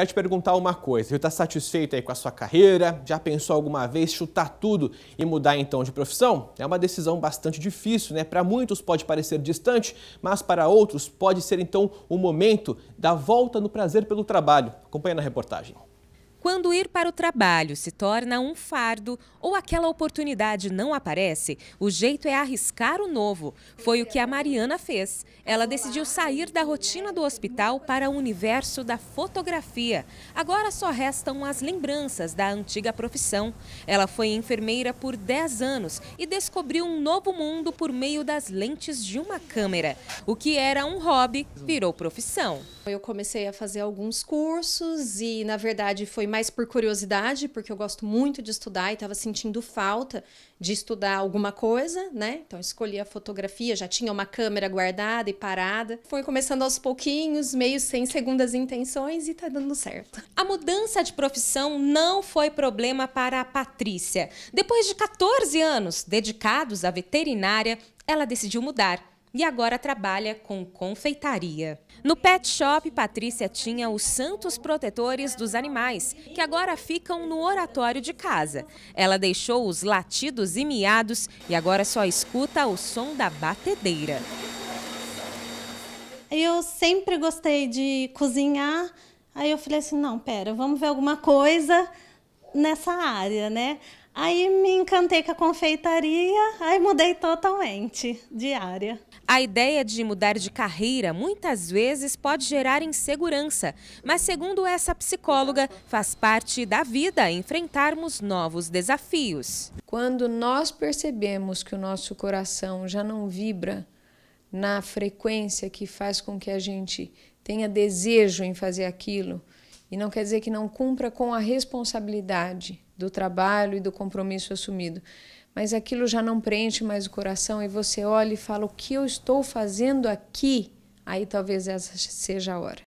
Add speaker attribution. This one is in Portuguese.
Speaker 1: Quero te perguntar uma coisa, está satisfeito aí com a sua carreira? Já pensou alguma vez chutar tudo e mudar então de profissão? É uma decisão bastante difícil, né? Para muitos pode parecer distante, mas para outros pode ser então o momento da volta no prazer pelo trabalho. Acompanhe na reportagem.
Speaker 2: Quando ir para o trabalho se torna um fardo ou aquela oportunidade não aparece, o jeito é arriscar o novo. Foi o que a Mariana fez. Ela decidiu sair da rotina do hospital para o universo da fotografia. Agora só restam as lembranças da antiga profissão. Ela foi enfermeira por 10 anos e descobriu um novo mundo por meio das lentes de uma câmera. O que era um hobby virou profissão.
Speaker 3: Eu comecei a fazer alguns cursos e, na verdade, foi mais por curiosidade, porque eu gosto muito de estudar e estava sentindo falta de estudar alguma coisa, né? Então, escolhi a fotografia, já tinha uma câmera guardada e parada. Foi começando aos pouquinhos, meio sem segundas intenções e tá dando certo.
Speaker 2: A mudança de profissão não foi problema para a Patrícia. Depois de 14 anos dedicados à veterinária, ela decidiu mudar e agora trabalha com confeitaria. No pet shop, Patrícia tinha os santos protetores dos animais, que agora ficam no oratório de casa. Ela deixou os latidos e miados e agora só escuta o som da batedeira.
Speaker 4: Eu sempre gostei de cozinhar, aí eu falei assim, não, pera, vamos ver alguma coisa nessa área, né? Aí me encantei com a confeitaria, aí mudei totalmente de área.
Speaker 2: A ideia de mudar de carreira muitas vezes pode gerar insegurança, mas segundo essa psicóloga, faz parte da vida enfrentarmos novos desafios.
Speaker 5: Quando nós percebemos que o nosso coração já não vibra na frequência que faz com que a gente tenha desejo em fazer aquilo, e não quer dizer que não cumpra com a responsabilidade do trabalho e do compromisso assumido, mas aquilo já não preenche mais o coração e você olha e fala: o que eu estou fazendo aqui? Aí talvez essa seja a hora.